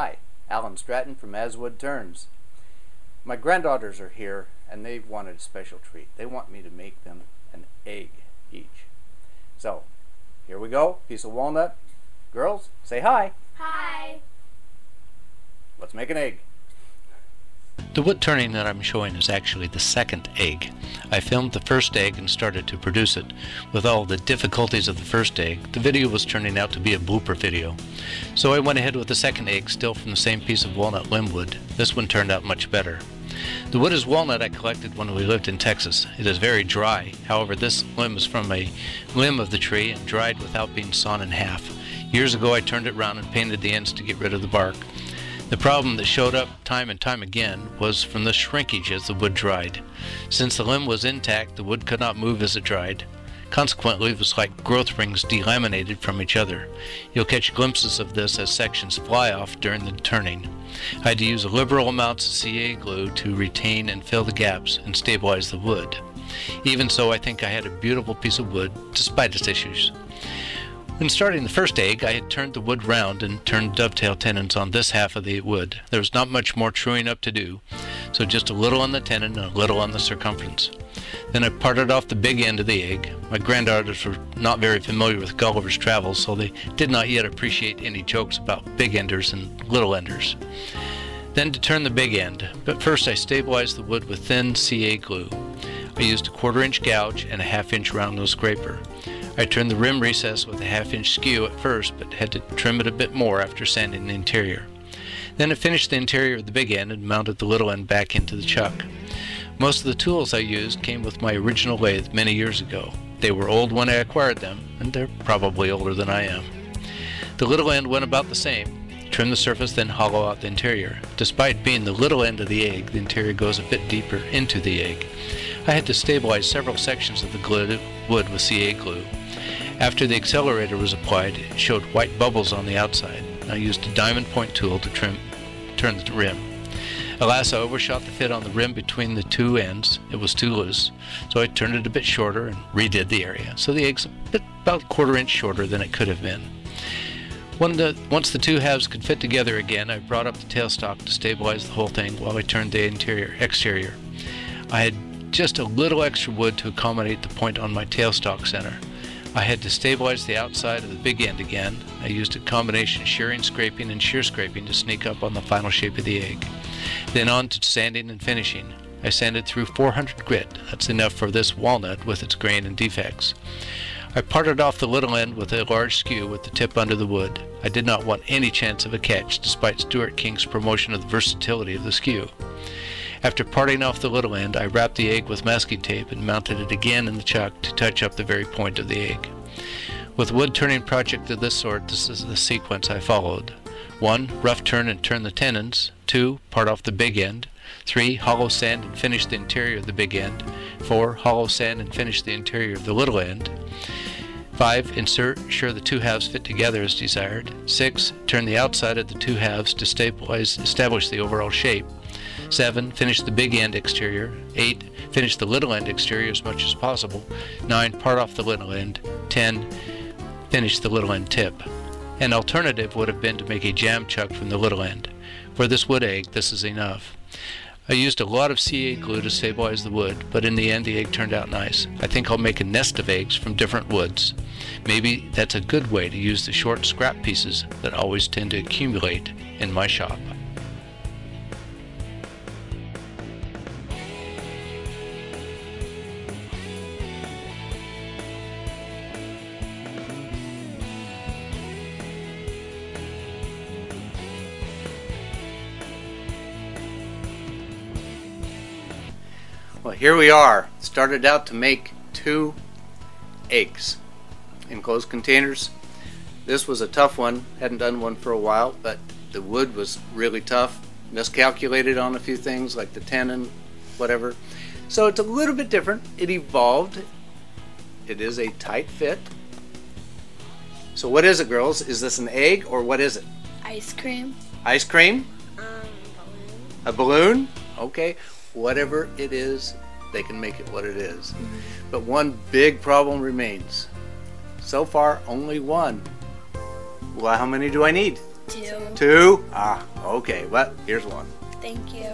Hi, Alan Stratton from As Wood Turns. My granddaughters are here and they wanted a special treat. They want me to make them an egg each. So, here we go. Piece of walnut. Girls, say hi. Hi. Let's make an egg. The wood turning that I'm showing is actually the second egg. I filmed the first egg and started to produce it. With all the difficulties of the first egg, the video was turning out to be a blooper video. So I went ahead with the second egg, still from the same piece of walnut limb wood. This one turned out much better. The wood is walnut I collected when we lived in Texas. It is very dry. However, this limb is from a limb of the tree and dried without being sawn in half. Years ago I turned it round and painted the ends to get rid of the bark. The problem that showed up time and time again was from the shrinkage as the wood dried. Since the limb was intact, the wood could not move as it dried. Consequently, it was like growth rings delaminated from each other. You'll catch glimpses of this as sections fly off during the turning. I had to use liberal amounts of CA glue to retain and fill the gaps and stabilize the wood. Even so, I think I had a beautiful piece of wood, despite its issues. When starting the first egg, I had turned the wood round and turned dovetail tenons on this half of the wood. There was not much more truing up to do, so just a little on the tenon and a little on the circumference. Then I parted off the big end of the egg. My granddaughters were not very familiar with Gulliver's Travels, so they did not yet appreciate any jokes about big enders and little enders. Then to turn the big end, but first I stabilized the wood with thin CA glue. I used a quarter inch gouge and a half inch round nose scraper. I turned the rim recess with a half inch skew at first, but had to trim it a bit more after sanding the interior. Then I finished the interior of the big end and mounted the little end back into the chuck. Most of the tools I used came with my original lathe many years ago. They were old when I acquired them, and they're probably older than I am. The little end went about the same. Trim the surface, then hollow out the interior. Despite being the little end of the egg, the interior goes a bit deeper into the egg. I had to stabilize several sections of the wood with CA glue. After the accelerator was applied, it showed white bubbles on the outside. I used a diamond point tool to trim, turn the rim. Alas, I overshot the fit on the rim between the two ends. It was too loose, so I turned it a bit shorter and redid the area. So the egg's bit, about a quarter inch shorter than it could have been. The, once the two halves could fit together again, I brought up the tailstock to stabilize the whole thing while I turned the interior exterior. I had just a little extra wood to accommodate the point on my tailstock center. I had to stabilize the outside of the big end again. I used a combination shearing, scraping, and shear scraping to sneak up on the final shape of the egg. Then on to sanding and finishing. I sanded through 400 grit. That's enough for this walnut with its grain and defects. I parted off the little end with a large skew with the tip under the wood. I did not want any chance of a catch, despite Stuart King's promotion of the versatility of the skew. After parting off the little end, I wrapped the egg with masking tape and mounted it again in the chuck to touch up the very point of the egg. With wood turning project of this sort, this is the sequence I followed. 1. Rough turn and turn the tenons. 2. Part off the big end. 3. Hollow sand and finish the interior of the big end. 4. Hollow sand and finish the interior of the little end. 5. Insert, ensure the two halves fit together as desired. 6. Turn the outside of the two halves to stabilize, establish the overall shape. 7. Finish the big end exterior. 8. Finish the little end exterior as much as possible. 9. Part off the little end. 10. Finish the little end tip. An alternative would have been to make a jam chuck from the little end. For this wood egg, this is enough. I used a lot of CA glue to stabilize the wood, but in the end the egg turned out nice. I think I'll make a nest of eggs from different woods. Maybe that's a good way to use the short scrap pieces that always tend to accumulate in my shop. Well, here we are. Started out to make two eggs in closed containers. This was a tough one. Hadn't done one for a while, but the wood was really tough. Miscalculated on a few things like the tenon, whatever. So it's a little bit different. It evolved. It is a tight fit. So what is it, girls? Is this an egg or what is it? Ice cream. Ice cream? Um, balloon. A balloon? Okay. Whatever it is, they can make it what it is. But one big problem remains. So far, only one. Well, how many do I need? Two. Two? Ah, okay. Well, here's one. Thank you.